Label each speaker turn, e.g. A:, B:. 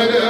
A: Hare